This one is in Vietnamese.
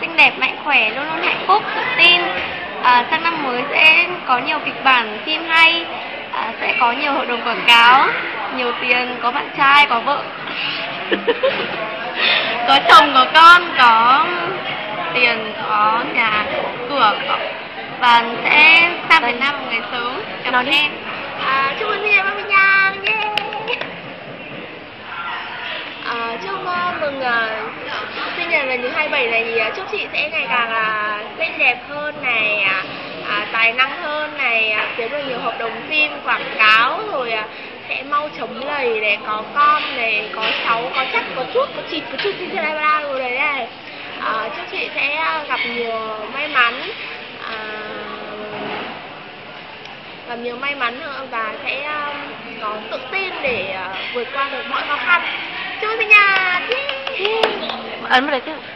xinh đẹp, mạnh khỏe, luôn luôn hạnh phúc, tự tin. À, sang năm mới sẽ có nhiều kịch bản phim hay, à, sẽ có nhiều hội đồng quảng cáo, nhiều tiền, có bạn trai, có vợ, có chồng, có con, có tiền, có nhà, cửa, có... và sẽ sang Việt Nam một ngày sớm. Cảm ơn em. À, chúc mừng sinh nhật 30 nha, yeah. À, chúc uh, mừng uh, sinh nhật lần thứ 27 này thì à, chúc chị sẽ ngày càng là xinh đẹp hơn này, à, à, tài năng hơn này, à, kiếm được nhiều hợp đồng phim, quảng cáo rồi à, sẽ mau chóng lầy để có con này, có cháu, có chắc, có chút, có chịt, có chút, xin la la rồi đấy này. À, chúc chị sẽ à, gặp nhiều may mắn. À, gặp nhiều may mắn nữa và sẽ có tự tin để vượt qua được mọi khó khăn. Chúc sinh nhật! I'm going to do.